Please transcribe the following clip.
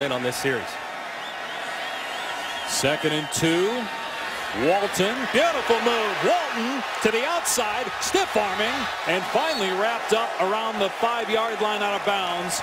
in on this series. Second and two. Walton, beautiful move. Walton to the outside, stiff arming, and finally wrapped up around the five yard line out of bounds.